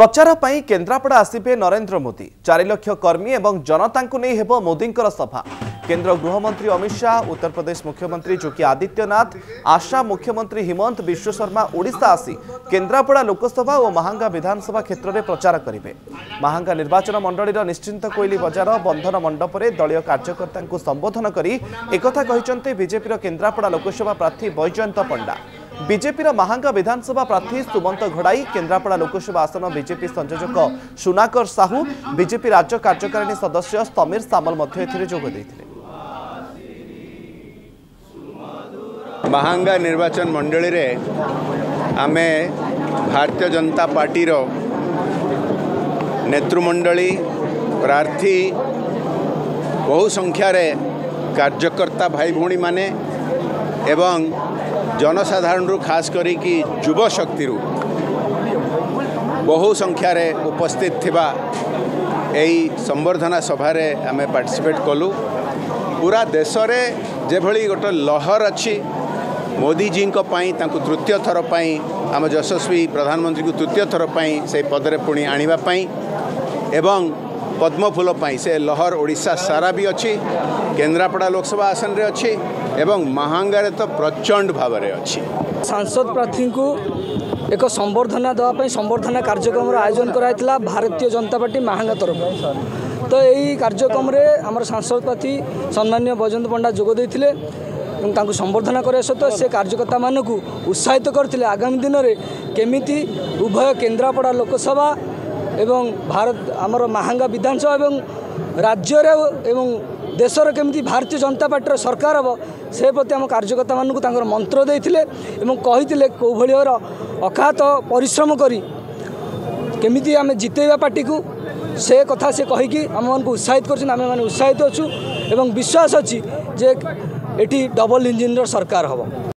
প্রচার পাই কেন্দ্রাপড়া আসবে নরেন্দ্র মোদি চারি লক্ষ কর্মী এবং জনতা নেই হব মোদিঙ্কর সভা কেন্দ্র গৃহমন্ত্রী অমিত শাহ উত্তরপ্রদেশ মুখ্যমন্ত্রী যোগী আদিত্যনাথ আসাম মুখ্যমন্ত্রী হিমন্ত বিশ্ব শর্মা ওড়শা আসি কেন্দ্রাপড়া লোকসভা ও মাহাঙ্গা বিধানসভা ক্ষেত্রে প্রচার করবে মাহাঙ্গা নির্বাচন মণ্ডলীর নিশ্চিন্ত কোইলি বজার বন্ধন মণ্ডপে দলীয় কার্যকর্তা সম্বোধন করে একথা বিজেপির কেন্দ্রাপড়া লোকসভা প্রার্থী বৈজয়ন্ত পণ্ডা ବିଜେପିର ମାହାଙ୍ଗା ବିଧାନସଭା ପ୍ରାର୍ଥୀ ସୁମନ୍ତ ଘଡ଼ାଇ କେନ୍ଦ୍ରାପଡ଼ା ଲୋକସଭା ଆସନ ବିଜେପି ସଂଯୋଜକ ସୁନାକର ସାହୁ ବିଜେପି ରାଜ୍ୟ କାର୍ଯ୍ୟକାରିଣୀ ସଦସ୍ୟ ସମୀର ସାମଲ ମଧ୍ୟ ଏଥିରେ ଯୋଗ ଦେଇଥିଲେ ମାହାଙ୍ଗା ନିର୍ବାଚନ ମଣ୍ଡଳୀରେ ଆମେ ଭାରତୀୟ ଜନତା ପାର୍ଟିର ନେତୃମଣ୍ଡଳୀ ପ୍ରାର୍ଥୀ ବହୁ ସଂଖ୍ୟାରେ କାର୍ଯ୍ୟକର୍ତ୍ତା ଭାଇ ଭଉଣୀମାନେ ଏବଂ ଜନସାଧାରଣରୁ ଖାସ କରିକି ଯୁବଶକ୍ତିରୁ ବହୁ ସଂଖ୍ୟାରେ ଉପସ୍ଥିତ ଥିବା ଏହି ସମ୍ବର୍ଦ୍ଧନା ସଭାରେ ଆମେ ପାର୍ଟିସିପେଟ୍ କଲୁ ପୁରା ଦେଶରେ ଯେଭଳି ଗୋଟେ ଲହର ଅଛି ମୋଦିଜୀଙ୍କ ପାଇଁ ତାଙ୍କୁ ତୃତୀୟ ଥର ପାଇଁ ଆମ ଯଶସ୍ୱୀ ପ୍ରଧାନମନ୍ତ୍ରୀଙ୍କୁ ତୃତୀୟ ଥର ପାଇଁ ସେହି ପଦରେ ପୁଣି ଆଣିବା ପାଇଁ ଏବଂ পদ্মফুল পাই সে লহর ওড়িশা সারা বি অছি কেন্দ্রাপড়া লোকসভা আসনরে অছি এবং মাহাঙ্গারে তো প্রচণ্ড ভাবরে অছি সাংসদ প্রার্থীঙ্কু ଏକ ସମ୍ବର୍ଦ୍ଧନା ଦେବା ପାଇଁ ସମ୍ବର୍ଦ୍ଧନା କାର୍ଯ୍ୟକ୍ରମର ଆୟୋଜନ କରାଯାଇଥିଲା ଭାରତୀୟ ଜନତା ପାର୍ଟି ମାହାଙ୍ଗା ତରଫରୁ ତ ଏହି କାର୍ଯ୍ୟକ୍ରମରେ ଆମର ସାଂସଦ ପ୍ରାର୍ଥୀ ସମ୍ମାନୀୟ ବୈଜନ୍ତ ପଣ୍ଡା ଯୋଗ ଦେଇଥିଲେ ଏବଂ ତାଙ୍କୁ ସମ୍ବର୍ଦ୍ଧନା କରିବା ସହିତ ସେ କାର୍ଯ୍ୟକର୍ତ୍ତାମାନଙ୍କୁ ଉତ୍ସାହିତ କରିଥିଲେ ଆଗାମୀ ଦିନରେ କେମିତି ଉଭୟ କେନ୍ଦ୍ରାପଡ଼ା ଲୋକସଭା ଏବଂ ଭାରତ ଆମର ମାହାଙ୍ଗା ବିଧାନସଭା ଏବଂ ରାଜ୍ୟରେ ଏବଂ ଦେଶର କେମିତି ଭାରତୀୟ ଜନତା ପାର୍ଟିର ସରକାର ହେବ ସେ ପ୍ରତି ଆମ କାର୍ଯ୍ୟକର୍ତ୍ତାମାନଙ୍କୁ ତାଙ୍କର ମନ୍ତ୍ର ଦେଇଥିଲେ ଏବଂ କହିଥିଲେ କେଉଁଭଳି ଭଳିର ଅକାତ ପରିଶ୍ରମ କରି କେମିତି ଆମେ ଜିତେଇବା ପାର୍ଟିକୁ ସେ କଥା ସେ କହିକି ଆମମାନଙ୍କୁ ଉତ୍ସାହିତ କରୁଛନ୍ତି ଆମେମାନେ ଉତ୍ସାହିତ ଅଛୁ ଏବଂ ବିଶ୍ୱାସ ଅଛି ଯେ ଏଠି ଡବଲ୍ ଇଞ୍ଜିନ୍ର ସରକାର ହେବ